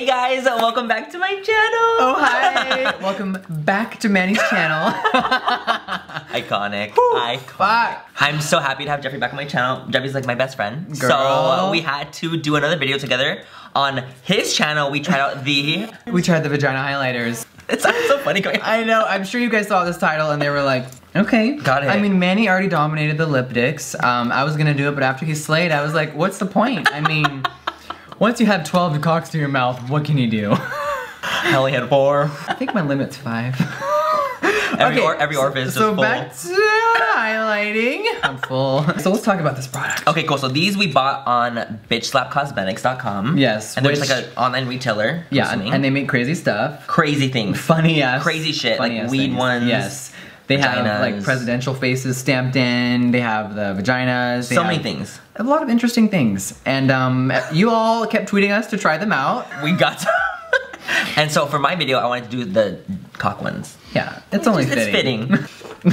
Hey guys, welcome back to my channel. Oh hi! Welcome back to Manny's channel. Iconic. Whew, Iconic. fuck. I'm so happy to have Jeffree back on my channel. Jeffree's like my best friend. So Girl. uh, we had to do another video together. On his channel, we tried out the. we tried the vagina highlighters. It sounds so funny going. I know. I'm sure you guys saw this title and they were like, okay. Got it. I mean, Manny already dominated the lip dicks. Um, I was gonna do it, but after he slayed, I was like, what's the point? I mean, once you have 12 cocks to your mouth, what can you do? I only had four. I think my limit's five. Every, or, every orifice is so full. back to highlighting. I'm full. So let's talk about this product. Okay, cool. So these we bought on bitchslapcosmetics.com. Yes, And there's which- like an online retailer. Yeah, and, and they make crazy stuff. crazy things. Funny ass. Crazy shit, funny like weed things. ones, Yes. They have like presidential faces stamped in. They have the vaginas. So many things. A lot of interesting things. And um, you all kept tweeting us to try them out. We got some. and so for my video, I wanted to do the cock ones. Yeah, it's only It's fitting. fitting.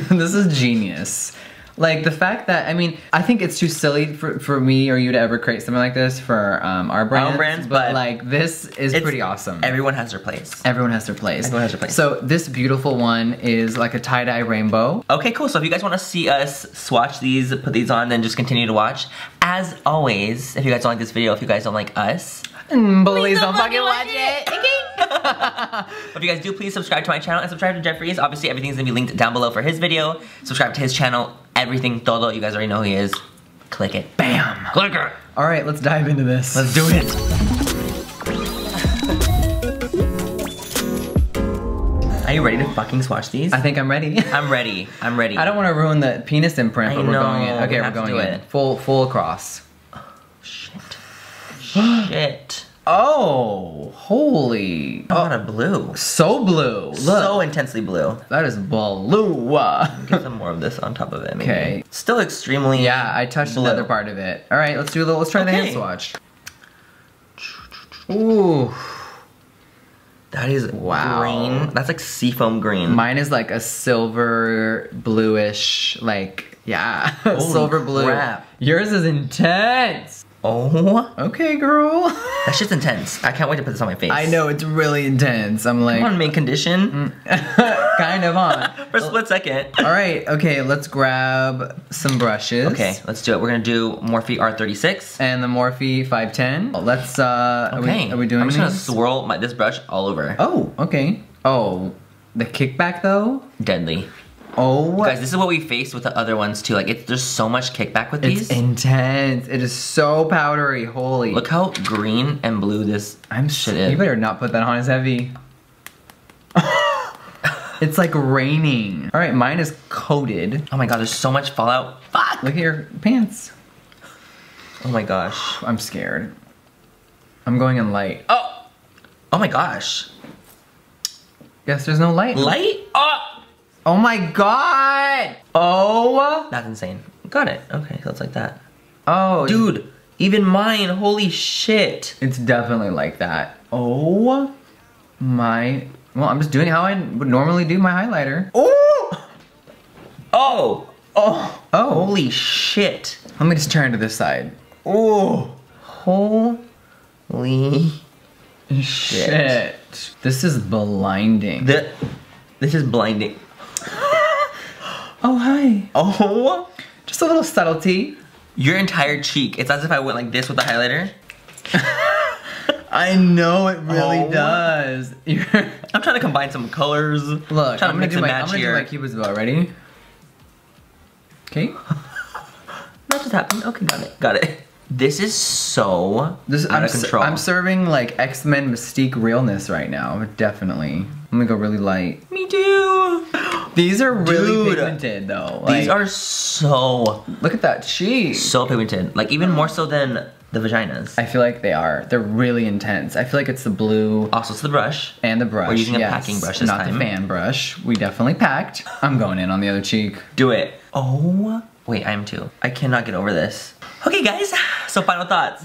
this is genius. Like the fact that I mean, I think it's too silly for, for me or you to ever create something like this for um, our brands. Our brands, but, but like this is pretty awesome. Everyone has their place. Everyone has their place. Everyone has their place. So this beautiful one is like a tie-dye rainbow. Okay, cool. So if you guys want to see us swatch these, put these on, then just continue to watch. As always, if you guys don't like this video, if you guys don't like us, Mm, Please don't fucking watch it. if you guys do, please subscribe to my channel and subscribe to Jeffree's. Obviously, everything's gonna be linked down below for his video. Subscribe to his channel. Everything, todo. You guys already know who he is. Click it. Bam. Click it. All right, let's dive into this. Let's do it. Are you ready to fucking swatch these? I think I'm ready. I'm ready. I'm ready. I don't want to ruin the penis imprint, I but we're going in. know, Okay, we we're have to going do in. it. Full full across. Shit. Shit. Oh, holy. Oh. A lot of blue. So blue. Look. So intensely blue. that is blue. Get some more of this on top of it. Maybe. Okay. Still extremely. Yeah, I touched Blue. another part of it. All right, let's do a little. Let's try the hand swatch. Ooh, That is Wow. green. That's like seafoam green. mine is like a silver bluish, like yeah, silver blue. crap. Yours is intense. Oh, Okay, girl. that shit's intense. I can't wait to put this on my face. I know it's really intense. I'm like Come on, main condition. kind of on. For a split second. All right, okay, let's grab some brushes. Okay, let's do it. We're gonna do Morphe R36. And the Morphe 510. Let's, uh, are we- Okay. are we, doing I'm just gonna these? swirl my, this brush all over. Oh, okay. Oh, the kickback though? Deadly. Oh, Guys, this is what we faced with the other ones too. Like, it's there's so much kickback with it's these. intense. It is so powdery. Holy. Look how green and blue this I'm shit shit. You better not put that on as heavy. it's like raining. All right, mine is coated. Oh my god, there's so much fallout. Fuck. Look at your pants. Oh my gosh. I'm scared. I'm going in light. Oh. Oh my gosh. Yes, there's no light. Light? Oh. Oh my god! Oh! That's insane. Got it. Okay, so it's like that. Oh, Dude, even mine. Holy shit. It's definitely like that. Oh my. Well, I'm just doing how I would normally do my highlighter. Oh. Oh. Oh. Oh. Holy shit. Let me just turn to this side. Oh. Holy. Shit. This is blinding. The, this is blinding. Oh, hi. Oh. Just a little subtlety. Your entire cheek. It's as if I went like this with the highlighter. I know it really Oh. does. You're... I'm trying to combine some colors. Look, trying I'm to gonna, mix do and my, I'm match gonna do here. my cupid's bow. Ready? Okay. That just happened. Okay, got it. Got it. This is so This out I'm, of control. I'm serving like X-Men Mystique realness right now. Definitely. I'm gonna go really light. Me too. These are really Dude. pigmented though. These are so Look at that cheek. so pigmented. Like even more so than the vaginas. I feel like they are. They're really intense. I feel like it's the blue Also, it's the brush. and the brush. We're using a packing brush this not time. the fan brush. We definitely packed. I'm going in on the other cheek. Do it. Oh, wait, I am too. I cannot get over this. Okay, guys. So final thoughts.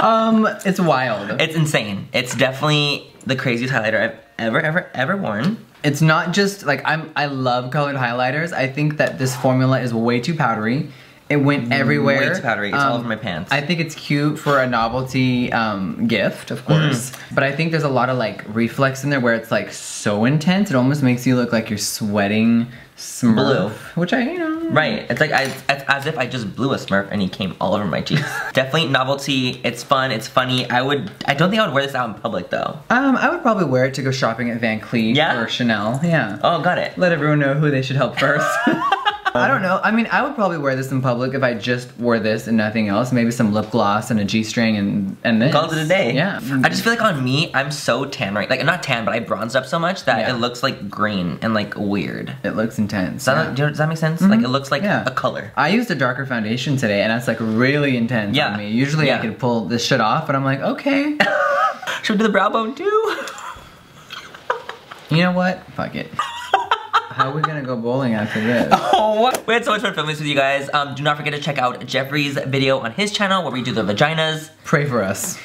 Um, it's wild. It's insane. It's definitely the craziest highlighter I've ever, ever, ever worn. It's not just like I'm. I love colored highlighters. I think that this formula is way too powdery. It went everywhere. Way too powdery. It's all over my pants. I think it's cute for a novelty um, gift, of course. But I think there's a lot of like reflex in there where it's like so intense, it almost makes you look like you're sweating Smurf. Blue. Which I, you know. Right. It's like I, it's as if I just blew a Smurf and he came all over my cheeks. Definitely novelty. It's fun. It's funny. I would. I don't think I would wear this out in public though. Um, I would probably wear it to go shopping at Van Cleef Yeah? or Chanel. Yeah. Oh, got it. Let everyone know who they should help first. I don't know. I mean, I would probably wear this in public if I just wore this and nothing else. Maybe some lip gloss and a G-string and and this. Call it a day. Yeah. I just feel like on me, I'm so tan right. Like I'm not tan, but I bronzed up so much that Yeah. it looks like green and like weird. It looks intense. Does that, yeah. Mm-hmm. does that make sense? Like it looks like Yeah. a color. I used a darker foundation today, and that's like really intense Yeah. on me. Usually, I could pull this shit off, but I'm like, okay. Should we do the brow bone too? you know what? Fuck it. How are we gonna go bowling after this? Oh. We had so much fun filming this with you guys. Um, do not forget to check out Jeffree's video on his channel where we do the vaginas. Pray for us.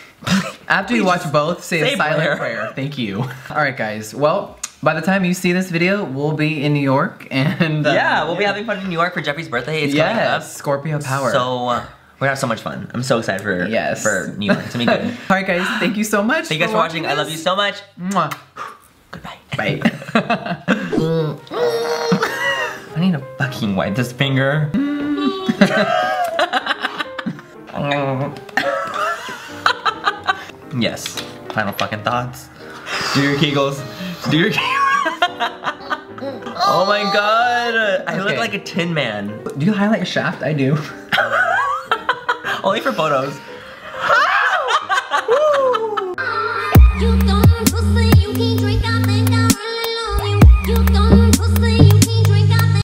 After you watch both, say, say a silent prayer. prayer. Thank you. All right, guys. Well, by the time you see this video, we'll be in New York, and uh, yeah, we'll be having fun in New York for Jeffree's birthday. It's coming up. yes, Scorpio power. So uh, we're gonna have so much fun. I'm so excited for yes, for New York. It's gonna be good. All right, guys. Thank you so much. Thank you guys for watching. I love you so much. Mwah. Goodbye. Bye. fucking wipe this finger. yes. Final fucking thoughts. Do your kegels. Do your kegels. Oh my god. I okay. look like a tin man. Do you highlight your shaft? I do. Only for photos. you don't you can drink